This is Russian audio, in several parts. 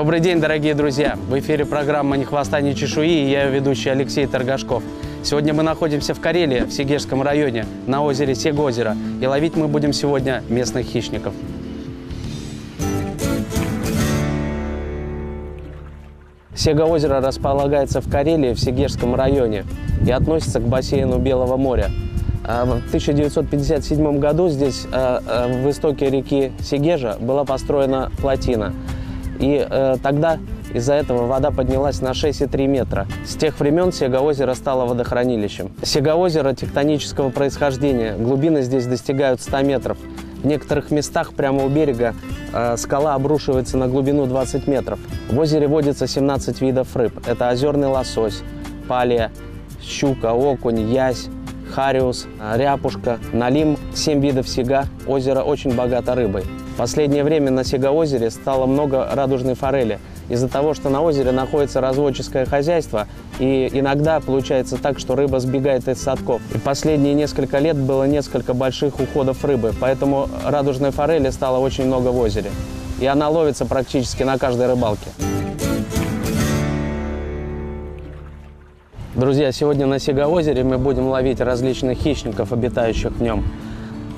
Добрый день, дорогие друзья! В эфире программа «Ни хвоста, ни чешуи» и я ведущий Алексей Торгашков. Сегодня мы находимся в Карелии, в Сегежском районе, на озере Сегозеро. И ловить мы будем сегодня местных хищников. Сега-озеро располагается в Карелии, в Сегежском районе и относится к бассейну Белого моря. А В 1957 году здесь, э, э, в истоке реки Сегежа, была построена плотина. И э, тогда из-за этого вода поднялась на 6,3 метра. С тех времен Сега-озеро стало водохранилищем. Сега-озеро тектонического происхождения. Глубины здесь достигают 100 метров. В некоторых местах прямо у берега э, скала обрушивается на глубину 20 метров. В озере водится 17 видов рыб. Это озерный лосось, палия, щука, окунь, ясь, хариус, э, ряпушка, налим, 7 видов сега. Озеро очень богато рыбой. Последнее время на Сега-озере стало много радужной форели. Из-за того, что на озере находится разводческое хозяйство, и иногда получается так, что рыба сбегает из садков. И последние несколько лет было несколько больших уходов рыбы, поэтому радужной форели стало очень много в озере. И она ловится практически на каждой рыбалке. Друзья, сегодня на Сега-озере мы будем ловить различных хищников, обитающих в нем,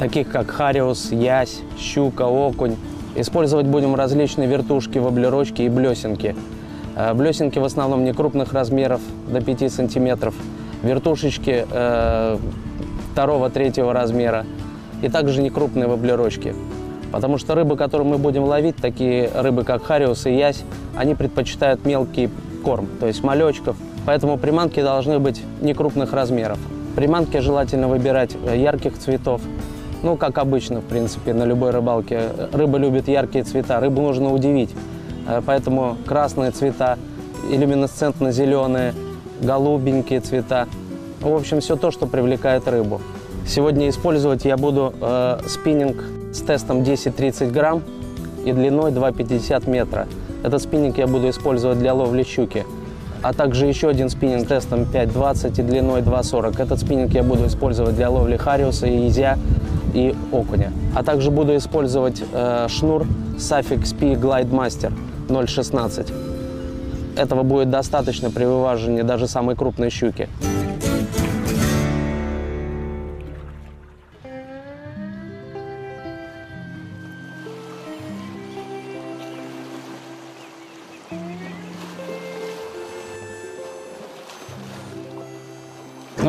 таких как хариус, ясь, щука, окунь. Использовать будем различные вертушки, воблерочки и блесенки. Э, Блесенки в основном не крупных размеров, до 5 сантиметров. Вертушечки э, второго-третьего размера. И также не крупные воблерочки. Потому что рыбы, которые мы будем ловить, такие рыбы, как хариус и ясь, они предпочитают мелкий корм, то есть малечков. Поэтому приманки должны быть не крупных размеров. Приманки желательно выбирать э, ярких цветов. Ну, как обычно, в принципе, на любой рыбалке. Рыба любит яркие цвета, рыбу нужно удивить. Э, Поэтому красные цвета, люминесцентно-зеленые, голубенькие цвета. В общем, все то, что привлекает рыбу. Сегодня использовать я буду э, спиннинг с тестом 10-30 грамм и длиной 2,50 метра. Этот спиннинг я буду использовать для ловли щуки. А также еще один спиннинг тестом 5,20 и длиной 2,40. Этот спиннинг я буду использовать для ловли хариуса, изя и окуня. А также буду использовать э, шнур Safix P Glide Master 0,16. Этого будет достаточно при вываживании даже самой крупной щуки.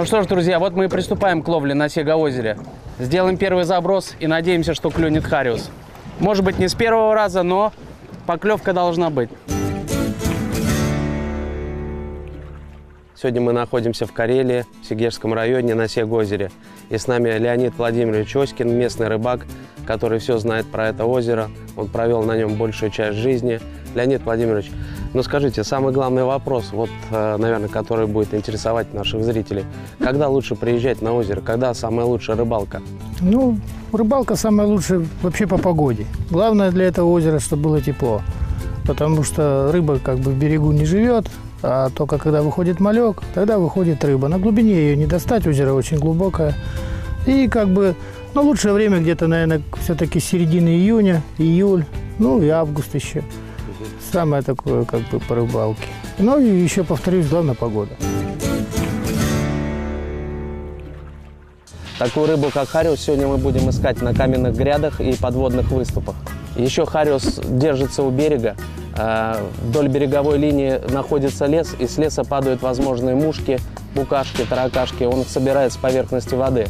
Ну что ж, друзья, вот мы и приступаем к ловле на Сега-озере. Сделаем первый заброс и надеемся, что клюнет хариус. Может быть, не с первого раза, но поклевка должна быть. Сегодня мы находимся в Карелии, в Сегежском районе, на Сегозере. И с нами Леонид Владимирович Оськин, местный рыбак, который все знает про это озеро. Он провел на нем большую часть жизни. Леонид Владимирович, ну скажите, самый главный вопрос, вот, э, наверное, который будет интересовать наших зрителей. Когда лучше приезжать на озеро? Когда самая лучшая рыбалка? Ну, рыбалка самая лучшая вообще по погоде. Главное для этого озера, чтобы было тепло. Потому что рыба как бы в берегу не живет, а только когда выходит малек, тогда выходит рыба. На глубине ее не достать, озеро очень глубокое. И как бы, ну, лучшее время где-то, наверное, все-таки середина июня, июль, ну и август еще. Самое такое, как бы, по рыбалке. Ну и еще, повторюсь, главное погода. Такую рыбу, как хариус, сегодня мы будем искать на каменных грядах и подводных выступах. Еще хариус держится у берега. Э, Вдоль береговой линии находится лес, и с леса падают возможные мушки, букашки, таракашки. Он их собирает с поверхности воды.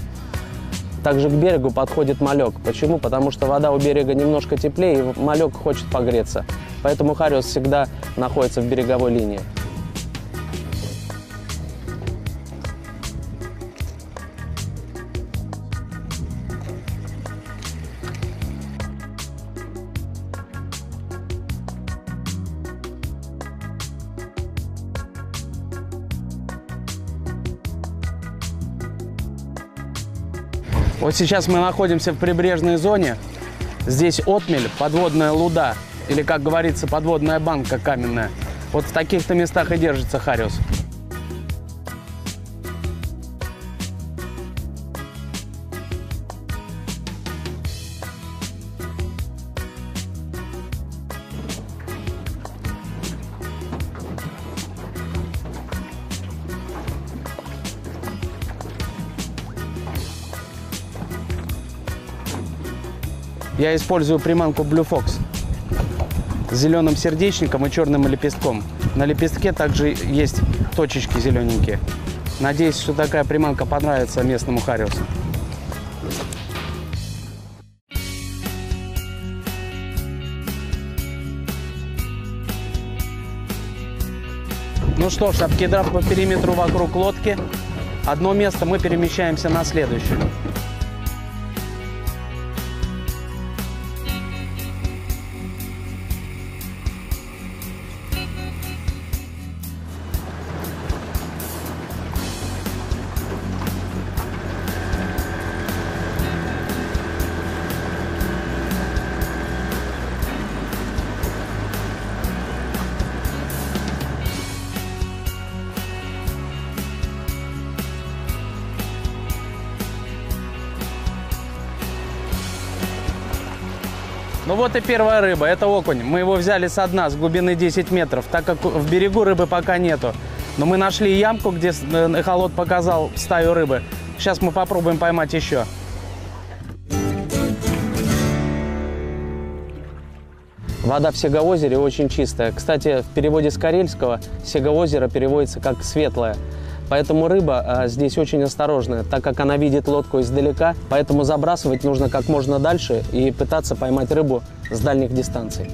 Также к берегу подходит малек. Почему? Потому что вода у берега немножко теплее, и малек хочет погреться. Поэтому хариус всегда находится в береговой линии. Вот сейчас мы находимся в прибрежной зоне. Здесь отмель, подводная луда, или, как говорится, подводная банка каменная. Вот в таких-то местах и держится хариус. Я использую приманку Blue Fox с зеленым сердечником и черным лепестком. На лепестке также есть точечки зелененькие. Надеюсь, что такая приманка понравится местному Хариусу. Ну что ж, обкидав по периметру вокруг лодки, одно место мы перемещаемся на следующее. Ну вот и первая рыба, это окунь. Мы его взяли со дна, с глубины 10 метров, так как в берегу рыбы пока нету. Но мы нашли ямку, где эхолот показал стаю рыбы. Сейчас мы попробуем поймать еще. Вода в Сегоозере очень чистая. Кстати, в переводе с карельского Сегоозеро переводится как «светлое». Поэтому рыба а, здесь очень осторожная, так как она видит лодку издалека, поэтому забрасывать нужно как можно дальше и пытаться поймать рыбу с дальних дистанций.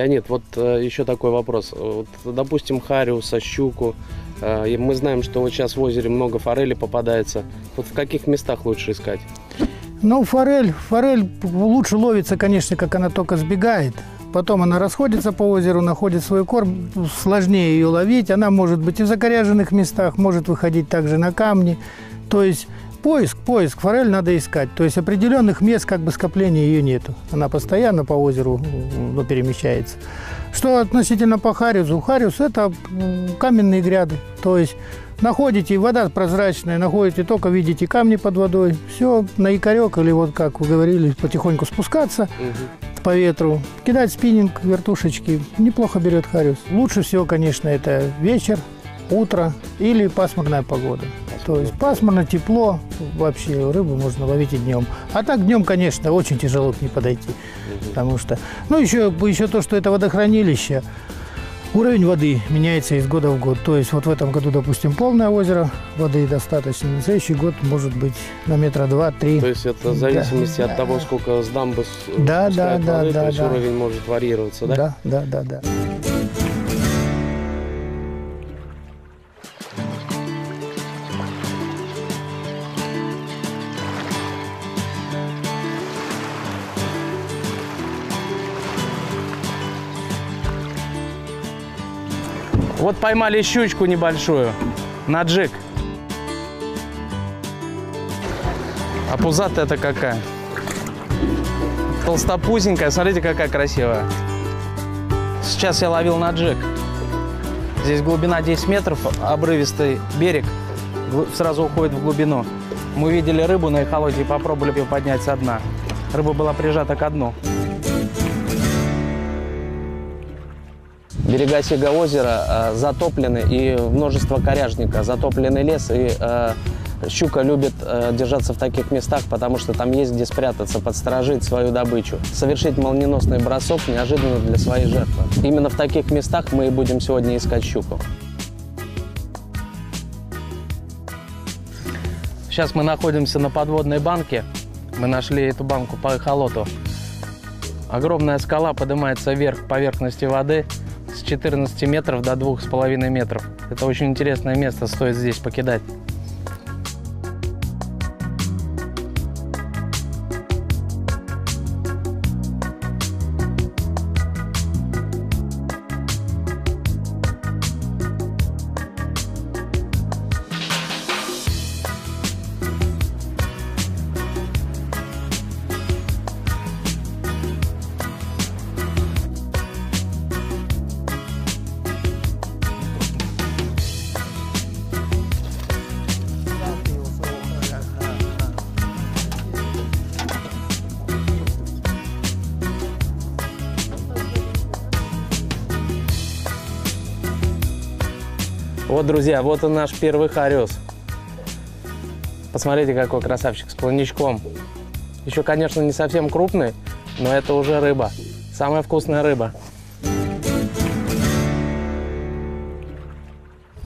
Леонид, вот э, еще такой вопрос. Вот, допустим, хариуса, щуку. Э, и мы знаем, что вот сейчас в озере много форели попадается. Вот в каких местах лучше искать? Ну, форель, форель лучше ловится, конечно, как она только сбегает. Потом она расходится по озеру, находит свой корм, сложнее ее ловить. Она может быть и в закоряженных местах, может выходить также на камни. То есть Поиск, поиск. Форель надо искать. То есть определенных мест как бы скопления ее нету. Она постоянно по озеру ну, перемещается. Что относительно по хариусу? Хариус – это каменные гряды. То есть находите, вода прозрачная, находите, только видите камни под водой. Все, на якорек или вот как вы говорили, потихоньку спускаться угу. по ветру, кидать спиннинг, вертушечки. Неплохо берет хариус. Лучше всего, конечно, это вечер, утро или пасмурная погода. То есть пасмурно, тепло, вообще рыбу можно ловить и днем. А так днем, конечно, очень тяжело к ней подойти. Потому что, ну, еще, еще то, что это водохранилище, уровень воды меняется из года в год. То есть вот в этом году, допустим, полное озеро, воды достаточно. На следующий год может быть на метра два-три. То есть это в зависимости да, от да, того, сколько с дамбы да, да, да, воды, да, то есть да. уровень может варьироваться, да? Да, да, да, да. Вот поймали щучку небольшую на джик. А пузатая это какая? Толстопузенькая. Смотрите, какая красивая. Сейчас я ловил на джек. Здесь глубина 10 метров, обрывистый берег сразу уходит в глубину. Мы видели рыбу на эхолоте и попробовали ее поднять со дна. Рыба была прижата к дну. Берега Сига озера э, затоплены и множество коряжника, затопленный лес и э, Щука любит э, держаться в таких местах, потому что там есть где спрятаться, подсторожить свою добычу, совершить молниеносный бросок неожиданно для своей жертвы. Именно в таких местах мы и будем сегодня искать щуку. Сейчас мы находимся на подводной банке. Мы нашли эту банку по эхолоту. Огромная скала поднимается вверх к поверхности воды 14 метров до 2,5 метров. Это очень интересное место, стоит здесь покидать. Вот, друзья, вот он наш первый хариус. Посмотрите, какой красавчик с плавничком. Еще, конечно, не совсем крупный, но это уже рыба. Самая вкусная рыба.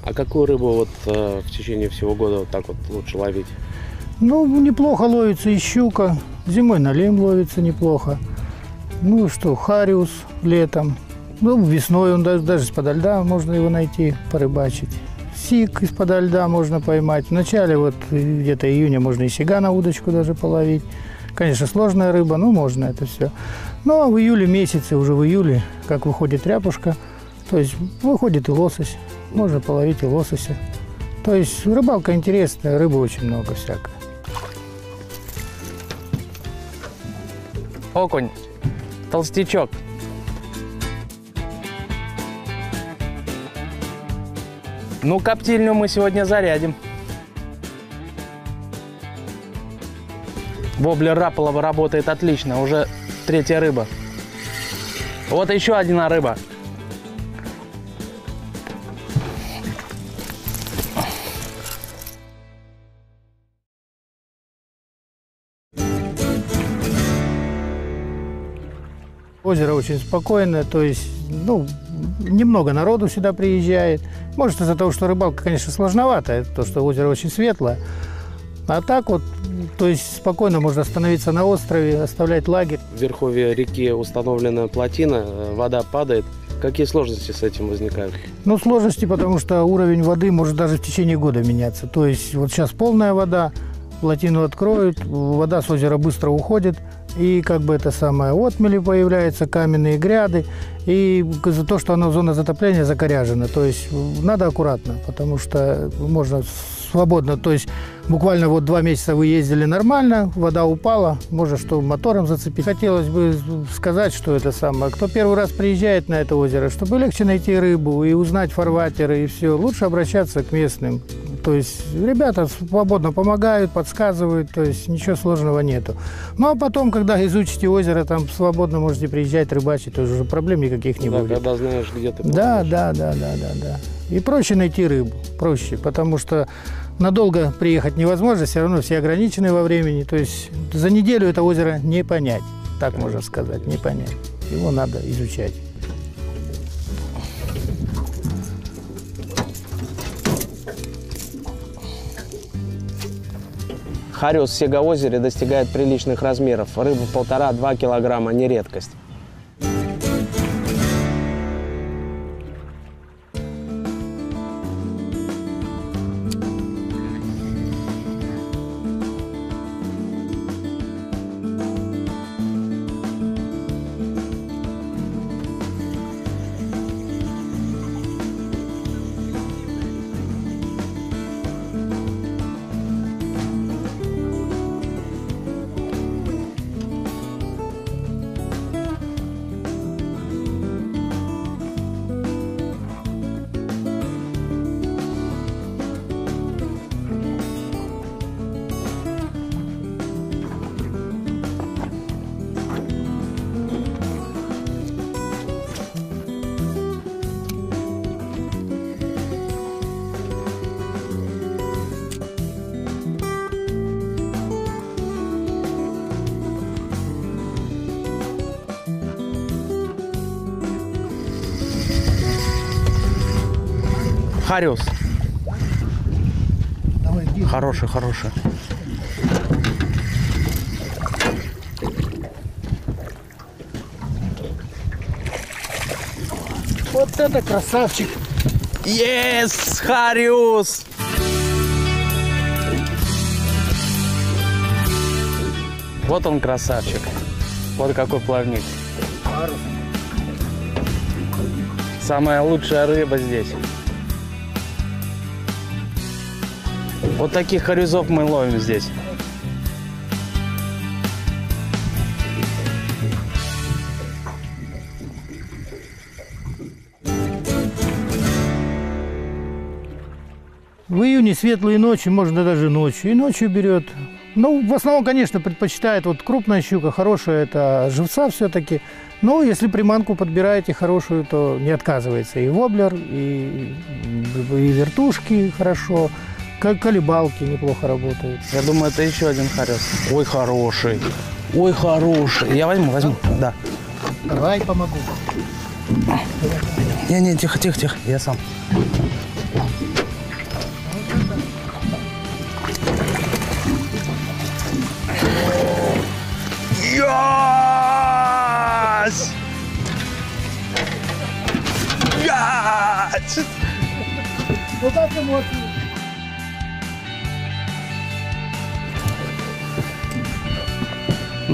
А какую рыбу вот э, в течение всего года вот так вот лучше ловить? Ну, неплохо ловится и щука. Зимой налим ловится неплохо. Ну что, хариус летом. Ну, весной он даже, даже из-под льда можно его найти, порыбачить. Сик из-под льда можно поймать. В начале вот где-то июня можно и сига на удочку даже половить. Конечно, сложная рыба, но можно это все. Ну, а в июле месяце, уже в июле, как выходит ряпушка, то есть выходит и лосось. Можно половить и лосося. То есть рыбалка интересная, рыбы очень много всякой. Окунь, толстячок. Ну, коптильню мы сегодня зарядим. Воблер Раполова работает отлично, уже третья рыба. Вот еще одна рыба. Озеро очень спокойное, то есть, ну, немного народу сюда приезжает. Может, из-за того, что рыбалка, конечно, сложноватая, то, что озеро очень светлое. А так вот, то есть спокойно можно остановиться на острове, оставлять лагерь. В верховье реки установлена плотина, э, вода падает. Какие сложности с этим возникают? Ну, сложности, потому что уровень воды может даже в течение года меняться. То есть вот сейчас полная вода, плотину откроют, вода с озера быстро уходит, и как бы это самое отмели появляются, каменные гряды, и за то, что оно зона затопления закоряжена. То есть надо аккуратно, потому что можно свободно, то есть буквально вот два месяца вы ездили нормально, вода упала, можно что мотором зацепить. Хотелось бы сказать, что это самое, кто первый раз приезжает на это озеро, чтобы легче найти рыбу и узнать фарватеры и все, лучше обращаться к местным. То есть ребята свободно помогают, подсказывают, то есть ничего сложного нету. Ну а потом, когда изучите озеро, там свободно можете приезжать, рыбачить, тоже уже проблем никаких не да, будет. когда знаешь, где ты Да, да, да, да, да, да. И проще найти рыбу, проще, потому что надолго приехать невозможно, все равно все ограничены во времени. То есть за неделю это озеро не понять, так можно сказать, не понять. Его надо изучать. Хариус в Сегоозере достигает приличных размеров. Рыба полтора-два килограмма, не редкость. Хариус. Хороший, хороший. Вот это красавчик! Yes, Хариус! Вот он красавчик. Вот какой плавник. Самая лучшая рыба здесь. Вот таких харюзов мы ловим здесь. В июне светлые ночи, можно даже ночью. И ночью берет. Ну, в основном, конечно, предпочитает вот крупная щука, хорошая это живца все-таки. Но если приманку подбираете хорошую, то не отказывается и воблер, и, и вертушки хорошо, колебалки неплохо работают. Я думаю, это еще один хариус. Ой, хороший. Ой, хороший. Я возьму, возьму. Да. Давай помогу. Не-не, тихо, тихо, тихо. Я сам. Ясь! Ясь! Вот так эмоции.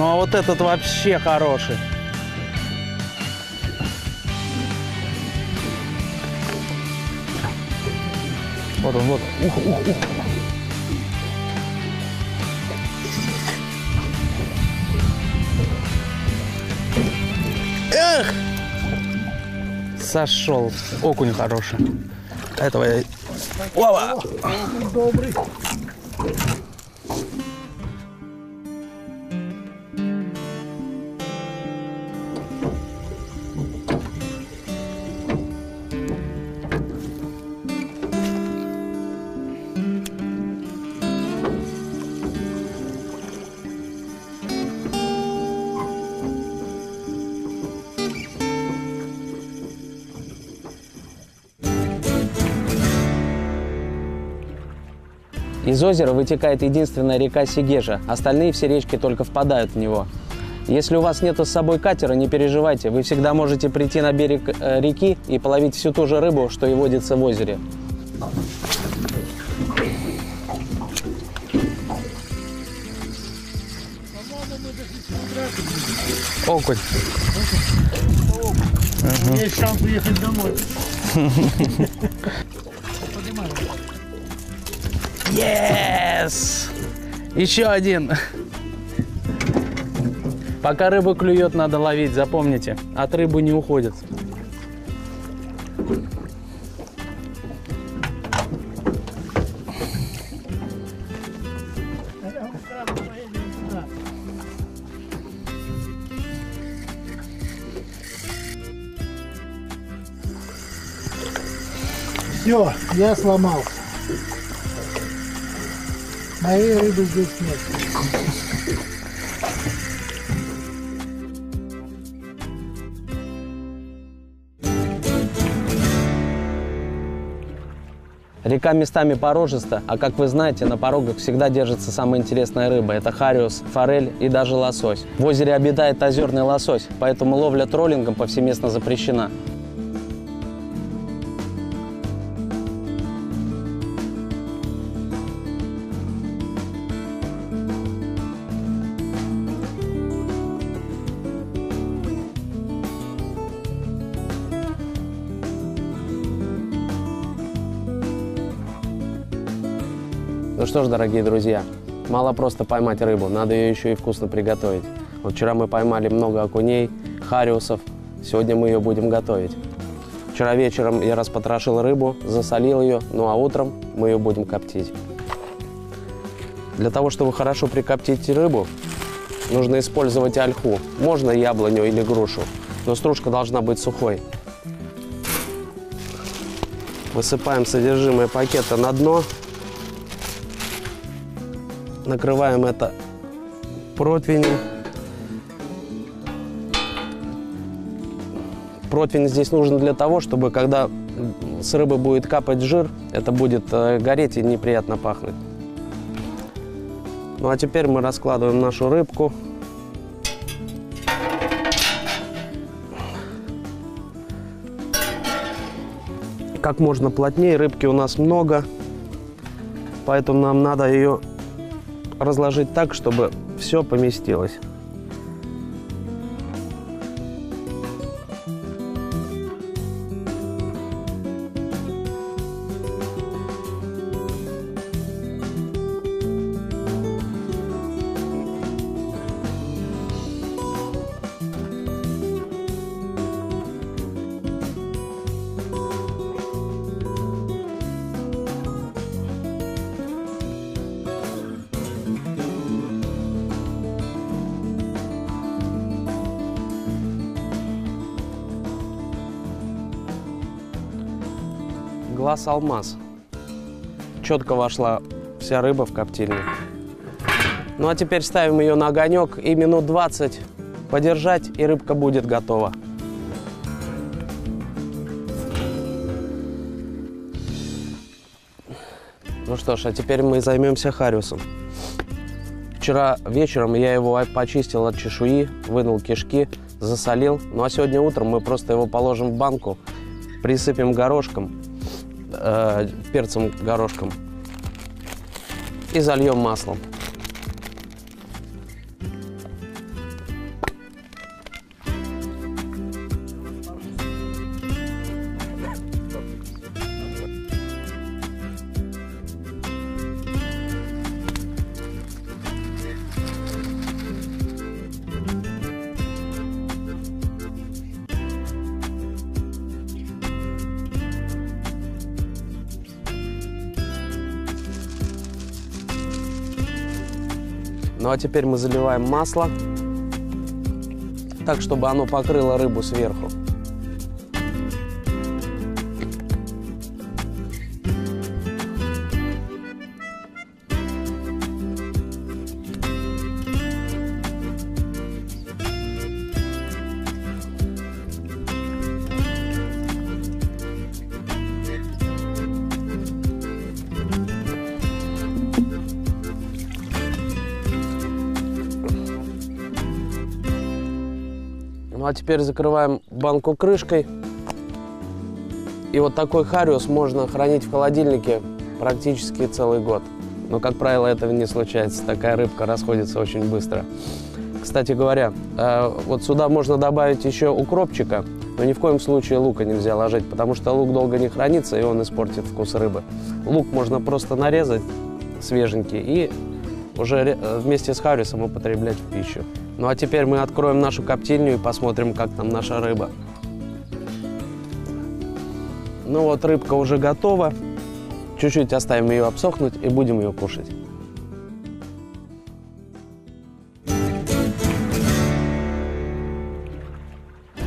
Ну а вот этот вообще хороший. Вот он, вот. Ух, ух, ух. Эх! Сошел. Окунь хороший. Этого я... Опа! Добрый. Из озера вытекает единственная река Сигежа. Остальные все речки только впадают в него. Если у вас нету с собой катера, не переживайте. Вы всегда можете прийти на берег э, реки и половить всю ту же рыбу, что и водится в озере. Окунь. Есть шанс уехать домой. Yes! Еще один. Пока рыба клюет, надо ловить, запомните. От рыбы не уходят. Все, я сломался. Моей рыбы здесь нет. Река местами порожиста, а как вы знаете, на порогах всегда держится самая интересная рыба. Это хариус, форель и даже лосось. В озере обитает озерный лосось, поэтому ловля троллингом повсеместно запрещена. Что ж, дорогие друзья, мало просто поймать рыбу, надо ее еще и вкусно приготовить. Вот вчера мы поймали много окуней, хариусов, сегодня мы ее будем готовить. Вчера вечером я распотрошил рыбу, засолил ее, ну а утром мы ее будем коптить. Для того, чтобы хорошо прикоптить рыбу, нужно использовать ольху. Можно яблоню или грушу, но стружка должна быть сухой. Высыпаем содержимое пакета на дно. Накрываем это противнем. Противень здесь нужен для того, чтобы когда с рыбы будет капать жир, это будет э, гореть и неприятно пахнуть. Ну а теперь мы раскладываем нашу рыбку. Как можно плотнее, рыбки у нас много, поэтому нам надо ее разложить так, чтобы все поместилось. Класс алмаз. Четко вошла вся рыба в коптильню. Ну а теперь ставим ее на огонек и минут 20 подержать, и рыбка будет готова. Ну что ж, а теперь мы займемся хариусом. Вчера вечером я его почистил от чешуи, вынул кишки, засолил. Ну а сегодня утром мы просто его положим в банку, присыпем горошком, э, перцем горошком и зальем маслом. Ну а теперь мы заливаем масло, так, чтобы оно покрыло рыбу сверху. Теперь закрываем банку крышкой. И вот такой хариус можно хранить в холодильнике практически целый год. Но, как правило, этого не случается. Такая рыбка расходится очень быстро. Кстати говоря, э, вот сюда можно добавить еще укропчика, но ни в коем случае лука нельзя ложить, потому что лук долго не хранится, и он испортит вкус рыбы. Лук можно просто нарезать свеженький и уже э, вместе с харисом употреблять в пищу. Ну а теперь мы откроем нашу коптильню и посмотрим, как там наша рыба. Ну вот рыбка уже готова. Чуть-чуть оставим ее обсохнуть и будем ее кушать.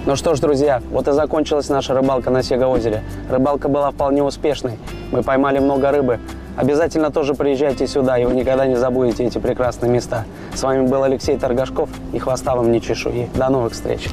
Ну что ж, друзья, вот и закончилась наша рыбалка на Сега-озере. Рыбалка была вполне успешной. Мы поймали много рыбы. Обязательно тоже приезжайте сюда, и вы никогда не забудете эти прекрасные места. С вами был Алексей Торгашков и хвоста вам не чешуи. До новых встреч!